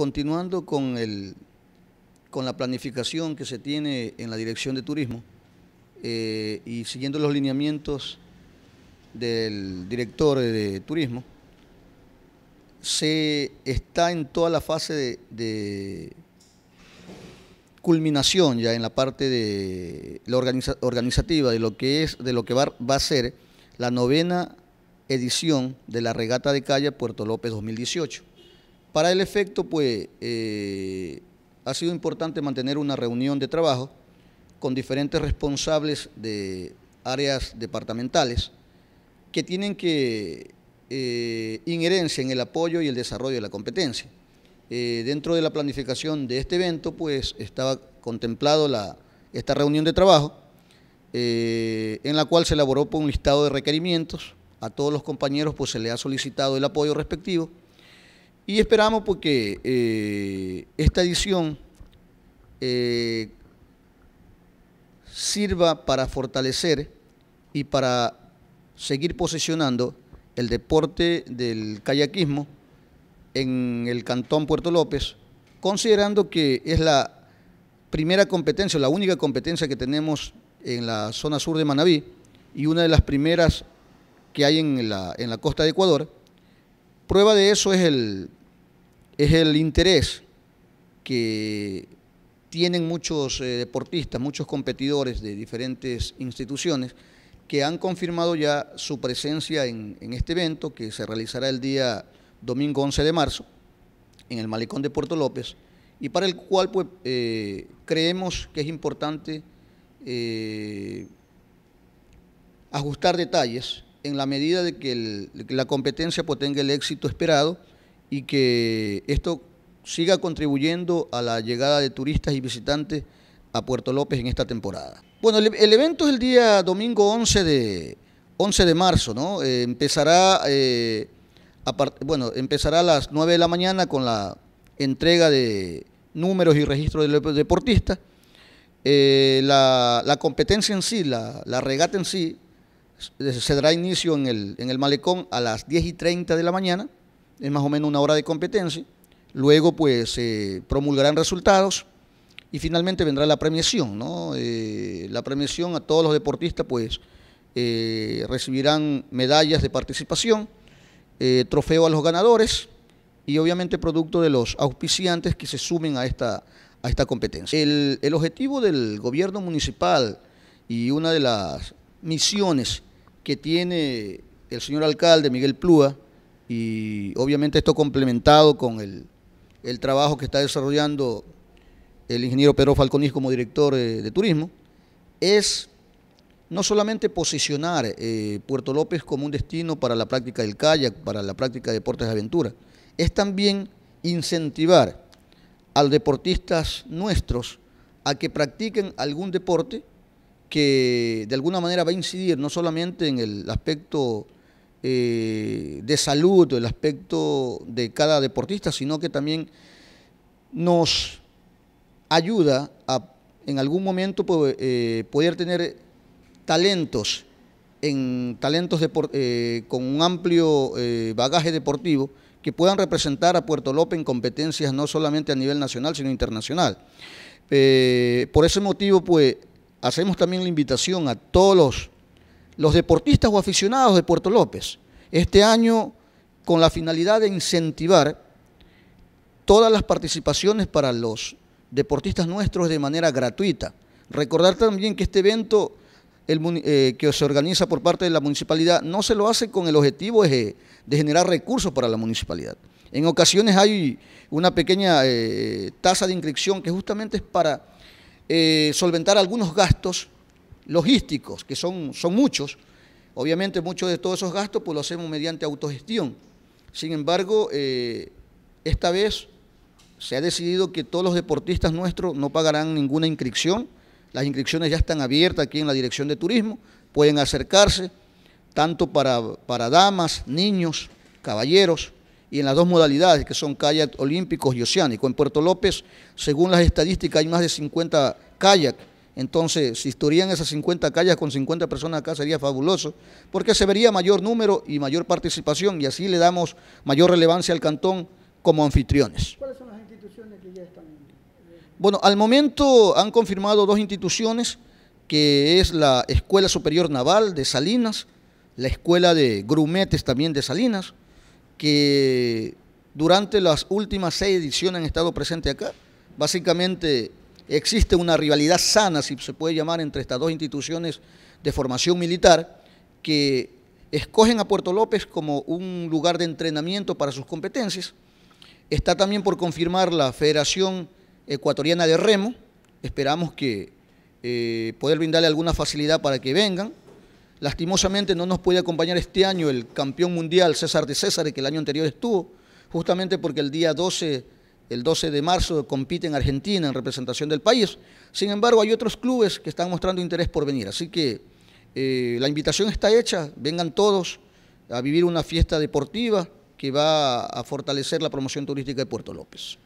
continuando con, el, con la planificación que se tiene en la Dirección de Turismo eh, y siguiendo los lineamientos del director de Turismo, se está en toda la fase de, culminación ya en la parte de la organizativa de lo que es de lo que va, va, a ser la novena edición de la regata de calle Puerto López 2018. Para el efecto, pues, eh, ha sido importante mantener una reunión de trabajo con diferentes responsables de áreas departamentales que tienen que eh, inherencia en el apoyo y el desarrollo de la competencia. Eh, dentro de la planificación de este evento, pues estaba contemplado la, esta reunión de trabajo, en la cual se elaboró un listado de requerimientos. A todos los compañeros pues se le ha solicitado el apoyo respectivo y esperamos porque eh, esta edición eh, sirva para fortalecer y para seguir posicionando el deporte del kayakismo en el Cantón Puerto López, considerando que es la primera competencia, la única competencia que tenemos en la zona sur de Manabí y una de las primeras que hay en la, en la costa de Ecuador, Prueba de eso es el, es el interés que tienen muchos eh, deportistas, muchos competidores de diferentes instituciones que han confirmado ya su presencia en, este evento que se realizará el día domingo 11 de marzo en el Malecón de Puerto López y para el cual pues, eh, creemos que es importante eh, ajustar detalles en la medida de que, la competencia pues, tenga el éxito esperado y que esto siga contribuyendo a la llegada de turistas y visitantes a Puerto López en esta temporada. Bueno, el, evento es el día domingo 11 de, 11 de marzo, ¿no? Eh, empezará, eh, bueno, empezará a las 9 de la mañana con la entrega de números y registros de los deportistas. Eh, la, competencia en sí, la, la regata en sí, se dará inicio en el, en el malecón a las 10 y 30 de la mañana, es más o menos una hora de competencia, luego pues se promulgarán resultados y finalmente vendrá la premiación, ¿no? Eh, la premiación a todos los deportistas pues eh, recibirán medallas de participación, eh, trofeo a los ganadores y obviamente producto de los auspiciantes que se sumen a esta, a esta competencia. El, el objetivo del gobierno municipal y una de las misiones que tiene el señor alcalde Miguel Plúa y obviamente esto complementado con el, trabajo que está desarrollando el ingeniero Pedro Falconis como director eh, de turismo, es no solamente posicionar eh, Puerto López como un destino para la práctica del kayak, para la práctica de deportes de aventura, es también incentivar a los deportistas nuestros a que practiquen algún deporte que de alguna manera va a incidir no solamente en el aspecto eh, de salud, el aspecto de cada deportista, sino que también nos ayuda a en algún momento eh, poder tener talentos en talentos eh, con un amplio bagaje deportivo que puedan representar a Puerto López en competencias no solamente a nivel nacional, sino internacional. por ese motivo, pues, hacemos también la invitación a todos los, deportistas o aficionados de Puerto López. Este año, con la finalidad de incentivar todas las participaciones para los deportistas nuestros de manera gratuita. Recordar también que este evento eh, que se organiza por parte de la municipalidad no se lo hace con el objetivo de, generar recursos para la municipalidad. En ocasiones hay una pequeña eh, tasa de inscripción que justamente es para eh, solventar algunos gastos logísticos, que son, son muchos. Obviamente muchos de todos esos gastos pues lo hacemos mediante autogestión. Sin embargo, eh, esta vez se ha decidido que todos los deportistas nuestros no pagarán ninguna inscripción. Las inscripciones ya están abiertas aquí en la Dirección de Turismo. Pueden acercarse tanto para, para damas, niños, caballeros, y en las dos modalidades que son kayak olímpicos y oceánicos. En Puerto López, según las estadísticas, hay más de 50 kayak. Entonces, si estarían esas 50 kayaks con 50 personas acá sería fabuloso, porque se vería mayor número y mayor participación y así le damos mayor relevancia al cantón como anfitriones. ¿Cuáles son las Bueno, al momento han confirmado dos instituciones, que es la Escuela Superior Naval de Salinas, la Escuela de Grumetes también de Salinas, que durante las últimas seis ediciones han estado presentes acá. Básicamente existe una rivalidad sana, si se puede llamar, entre estas dos instituciones de formación militar, que escogen a Puerto López como un lugar de entrenamiento para sus competencias. Está también por confirmar la Federación Ecuatoriana de Remo. Esperamos que eh, poder brindarle alguna facilidad para que vengan. Lastimosamente no nos puede acompañar este año el campeón mundial César de César, que el año anterior estuvo, justamente porque el día 12, el 12 de marzo compite en Argentina en representación del país. Sin embargo, hay otros clubes que están mostrando interés por venir, así que eh, la invitación está hecha, vengan todos a vivir una fiesta deportiva que va a fortalecer la promoción turística de Puerto López.